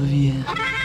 love you.